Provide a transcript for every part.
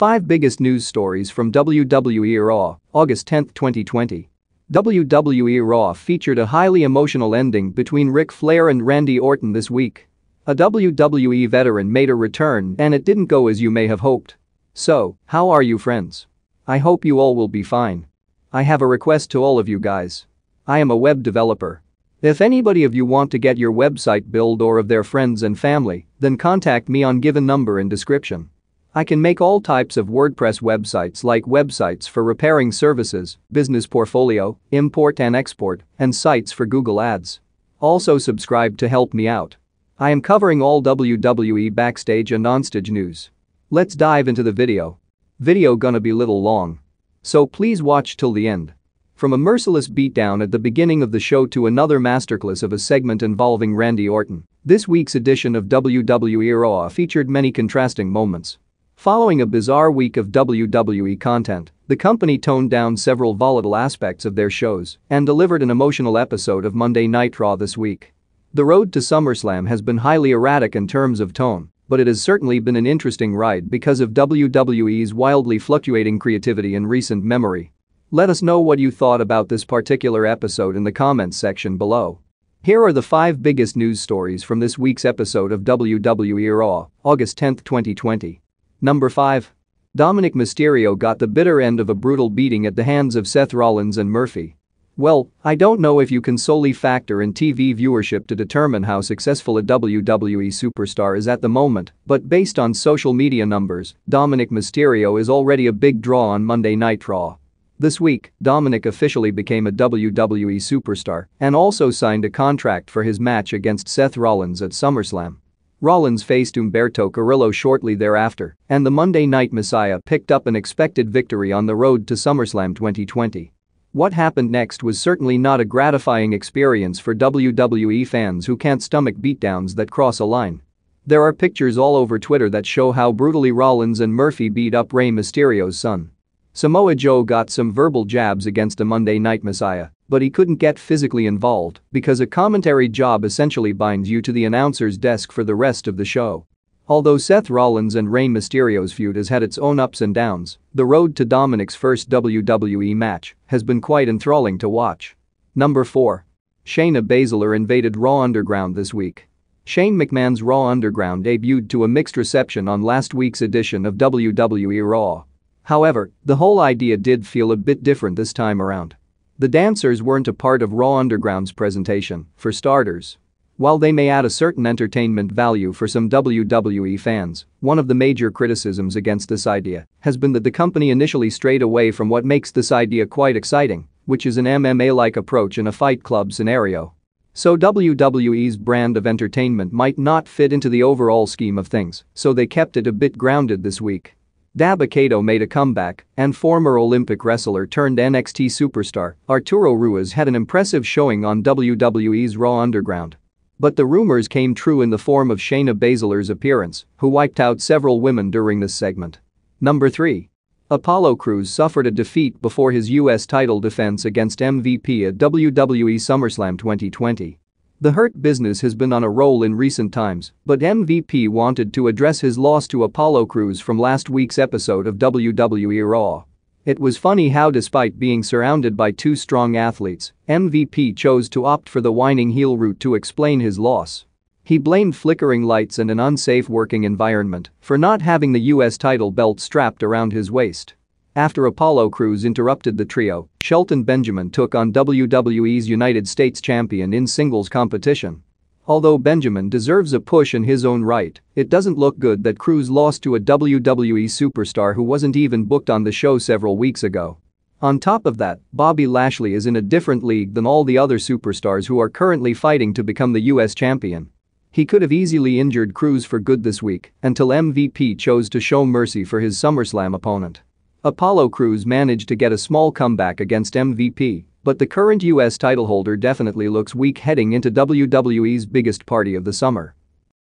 5 biggest news stories from WWE Raw, August 10, 2020. WWE Raw featured a highly emotional ending between Ric Flair and Randy Orton this week. A WWE veteran made a return and it didn't go as you may have hoped. So, how are you friends? I hope you all will be fine. I have a request to all of you guys. I am a web developer. If anybody of you want to get your website built or of their friends and family, then contact me on given number in description. I can make all types of WordPress websites like websites for repairing services, business portfolio, import and export, and sites for Google Ads. Also subscribe to help me out. I am covering all WWE backstage and onstage news. Let's dive into the video. Video gonna be little long. So please watch till the end. From a merciless beatdown at the beginning of the show to another masterclass of a segment involving Randy Orton, this week's edition of WWE Raw featured many contrasting moments. Following a bizarre week of WWE content, the company toned down several volatile aspects of their shows and delivered an emotional episode of Monday Night Raw this week. The road to SummerSlam has been highly erratic in terms of tone, but it has certainly been an interesting ride because of WWE's wildly fluctuating creativity in recent memory. Let us know what you thought about this particular episode in the comments section below. Here are the 5 biggest news stories from this week's episode of WWE Raw, August 10, 2020. Number 5. Dominik Mysterio got the bitter end of a brutal beating at the hands of Seth Rollins and Murphy. Well, I don't know if you can solely factor in TV viewership to determine how successful a WWE superstar is at the moment, but based on social media numbers, Dominik Mysterio is already a big draw on Monday Night Raw. This week, Dominik officially became a WWE superstar and also signed a contract for his match against Seth Rollins at SummerSlam. Rollins faced Humberto Carrillo shortly thereafter, and the Monday Night Messiah picked up an expected victory on the road to SummerSlam 2020. What happened next was certainly not a gratifying experience for WWE fans who can't stomach beatdowns that cross a line. There are pictures all over Twitter that show how brutally Rollins and Murphy beat up Rey Mysterio's son. Samoa Joe got some verbal jabs against a Monday Night Messiah, but he couldn't get physically involved because a commentary job essentially binds you to the announcer's desk for the rest of the show. Although Seth Rollins and Rey Mysterio's feud has had its own ups and downs, the road to Dominik's first WWE match has been quite enthralling to watch. Number 4. Shayna Baszler invaded Raw Underground this week. Shane McMahon's Raw Underground debuted to a mixed reception on last week's edition of WWE Raw. However, the whole idea did feel a bit different this time around. The dancers weren't a part of Raw Underground's presentation, for starters. While they may add a certain entertainment value for some WWE fans, one of the major criticisms against this idea has been that the company initially strayed away from what makes this idea quite exciting, which is an MMA-like approach in a fight club scenario. So WWE's brand of entertainment might not fit into the overall scheme of things, so they kept it a bit grounded this week. Dabba-Kato made a comeback, and former Olympic wrestler turned NXT superstar Arturo Ruas had an impressive showing on WWE's Raw Underground. But the rumors came true in the form of Shayna Baszler's appearance, who wiped out several women during this segment. Number 3. Apollo Crews suffered a defeat before his US title defense against MVP at WWE SummerSlam 2020. The Hurt business has been on a roll in recent times, but MVP wanted to address his loss to Apollo Crews from last week's episode of WWE Raw. It was funny how despite being surrounded by two strong athletes, MVP chose to opt for the whining heel route to explain his loss. He blamed flickering lights and an unsafe working environment for not having the US title belt strapped around his waist. After Apollo Crews interrupted the trio, Shelton Benjamin took on WWE's United States champion in singles competition. Although Benjamin deserves a push in his own right, it doesn't look good that Crews lost to a WWE superstar who wasn't even booked on the show several weeks ago. On top of that, Bobby Lashley is in a different league than all the other superstars who are currently fighting to become the US champion. He could have easily injured Crews for good this week until MVP chose to show mercy for his SummerSlam opponent. Apollo Crews managed to get a small comeback against MVP, but the current US title holder definitely looks weak heading into WWE's biggest party of the summer.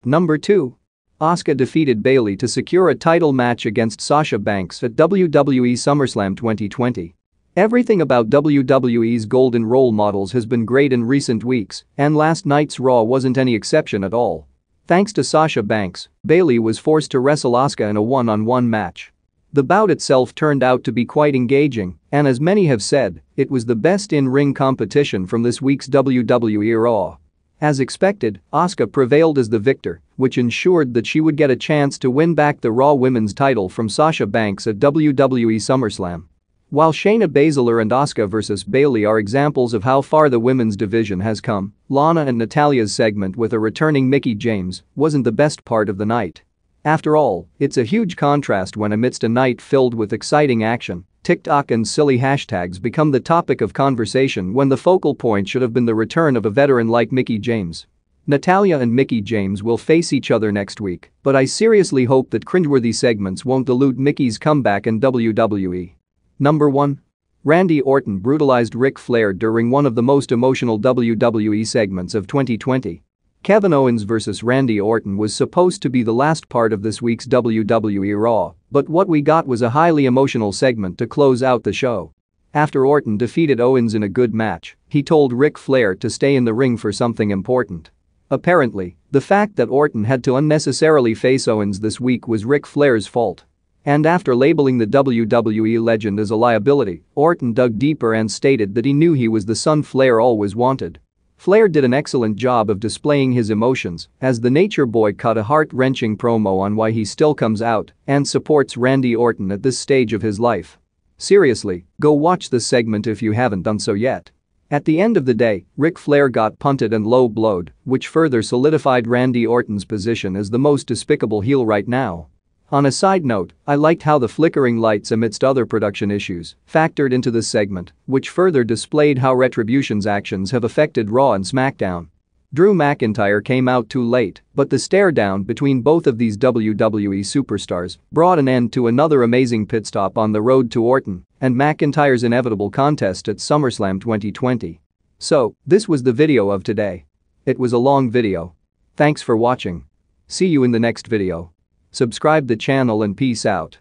Number 2. Asuka defeated Bayley to secure a title match against Sasha Banks at WWE SummerSlam 2020. Everything about WWE's golden role models has been great in recent weeks, and last night's Raw wasn't any exception at all. Thanks to Sasha Banks, Bayley was forced to wrestle Asuka in a one-on-one -on -one match. The bout itself turned out to be quite engaging, and as many have said, it was the best in-ring competition from this week's WWE Raw. As expected, Asuka prevailed as the victor, which ensured that she would get a chance to win back the Raw Women's title from Sasha Banks at WWE SummerSlam. While Shayna Baszler and Asuka vs. Bayley are examples of how far the women's division has come, Lana and Natalya's segment with a returning Mickie James wasn't the best part of the night. After all, it's a huge contrast when amidst a night filled with exciting action, TikTok and silly hashtags become the topic of conversation when the focal point should have been the return of a veteran like Mickie James. Natalya and Mickie James will face each other next week, but I seriously hope that cringeworthy segments won't dilute Mickie's comeback in WWE. Number 1. Randy Orton brutalized Ric Flair during one of the most emotional WWE segments of 2020. Kevin Owens vs Randy Orton was supposed to be the last part of this week's WWE Raw, but what we got was a highly emotional segment to close out the show. After Orton defeated Owens in a good match, he told Ric Flair to stay in the ring for something important. Apparently, the fact that Orton had to unnecessarily face Owens this week was Ric Flair's fault. And after labeling the WWE legend as a liability, Orton dug deeper and stated that he knew he was the son Flair always wanted. Flair did an excellent job of displaying his emotions as the Nature Boy cut a heart-wrenching promo on why he still comes out and supports Randy Orton at this stage of his life. Seriously, go watch this segment if you haven't done so yet. At the end of the day, Ric Flair got punted and low-blowed, which further solidified Randy Orton's position as the most despicable heel right now. On a side note, I liked how the flickering lights amidst other production issues factored into this segment, which further displayed how Retribution's actions have affected Raw and SmackDown. Drew McIntyre came out too late, but the stare down between both of these WWE superstars brought an end to another amazing pit stop on the road to Orton and McIntyre's inevitable contest at SummerSlam 2020. So, this was the video of today. It was a long video. Thanks for watching. See you in the next video. Subscribe the channel and peace out.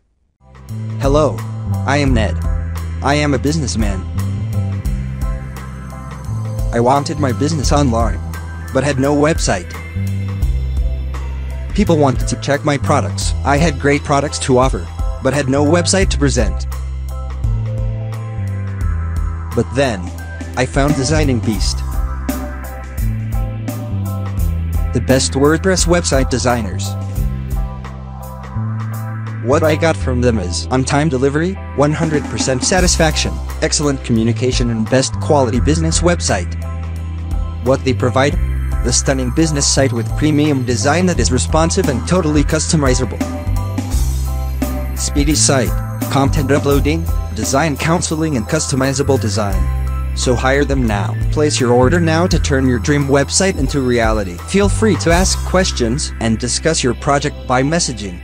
Hello. I am Ned. I am a businessman. I wanted my business online, but had no website. People wanted to check my products. I had great products to offer, but had no website to present. But then, I found Designing Beast. The best WordPress website designers. What I got from them is on-time delivery, 100% satisfaction, excellent communication and best quality business website. What they provide? The stunning business site with premium design that is responsive and totally customizable. Speedy site, content uploading, design counseling and customizable design. So hire them now. Place your order now to turn your dream website into reality. Feel free to ask questions and discuss your project by messaging